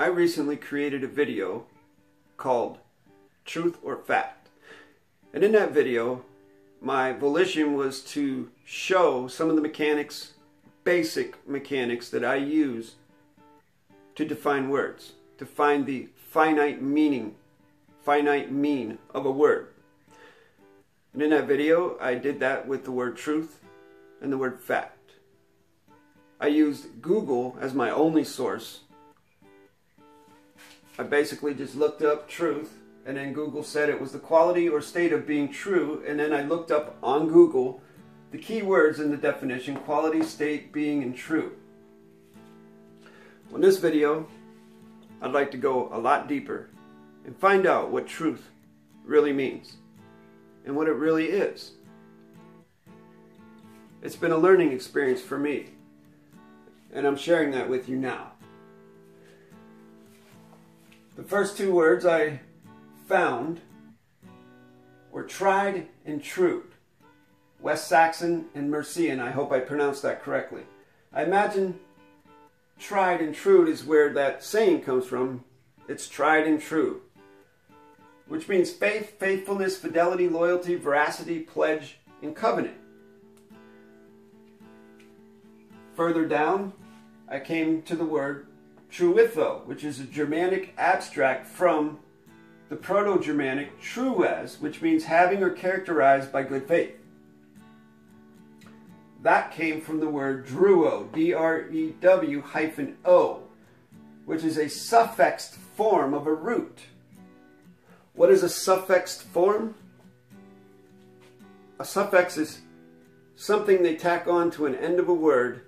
I recently created a video called Truth or Fact. And in that video, my volition was to show some of the mechanics, basic mechanics that I use to define words, to find the finite meaning, finite mean of a word. And in that video, I did that with the word truth and the word fact. I used Google as my only source I basically just looked up truth and then Google said it was the quality or state of being true and then I looked up on Google the key words in the definition quality, state, being, and true. In this video I'd like to go a lot deeper and find out what truth really means and what it really is. It's been a learning experience for me and I'm sharing that with you now. The first two words I found were tried and true. West Saxon and Mercian. I hope I pronounced that correctly. I imagine tried and true is where that saying comes from. It's tried and true, which means faith, faithfulness, fidelity, loyalty, veracity, pledge, and covenant. Further down, I came to the word truitho, which is a Germanic abstract from the Proto-Germanic trues, which means having or characterized by good faith. That came from the word druo, D-R-E-W hyphen O, which is a suffixed form of a root. What is a suffixed form? A suffix is something they tack on to an end of a word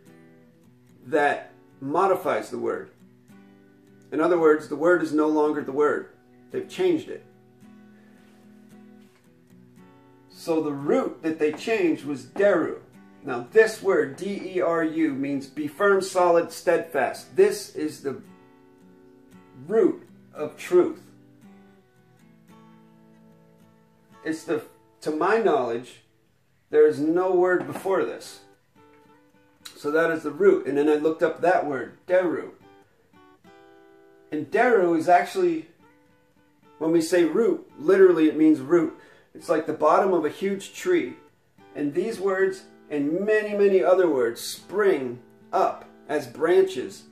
that modifies the word. In other words, the word is no longer the word. They've changed it. So the root that they changed was deru. Now this word, D-E-R-U, means be firm, solid, steadfast. This is the root of truth. It's the, to my knowledge, there is no word before this. So that is the root. And then I looked up that word, deru. And deru is actually, when we say root, literally it means root. It's like the bottom of a huge tree. And these words and many, many other words spring up as branches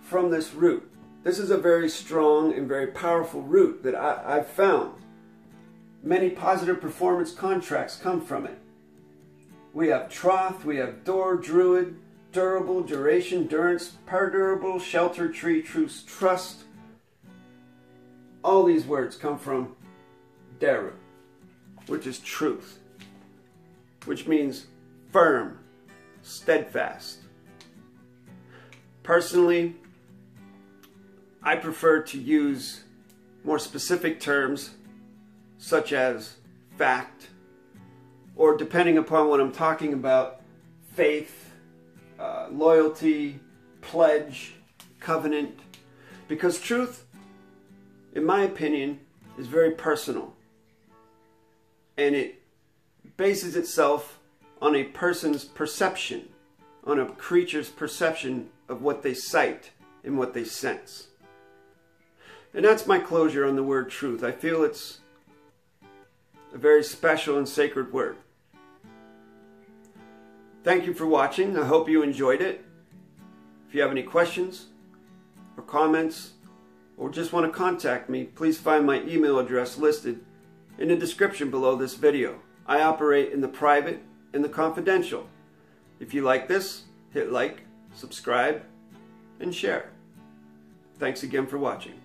from this root. This is a very strong and very powerful root that I, have found. Many positive performance contracts come from it. We have troth, we have door, druid, durable, duration, durance, perdurable, shelter, tree, truce, trust. All these words come from deru, which is truth, which means firm, steadfast. Personally, I prefer to use more specific terms such as fact, or depending upon what I'm talking about, faith, uh, loyalty, pledge, covenant. Because truth, in my opinion, is very personal. And it bases itself on a person's perception, on a creature's perception of what they sight and what they sense. And that's my closure on the word truth. I feel it's a very special and sacred word. Thank you for watching. I hope you enjoyed it. If you have any questions or comments or just want to contact me, please find my email address listed in the description below this video. I operate in the private and the confidential. If you like this, hit like, subscribe, and share. Thanks again for watching.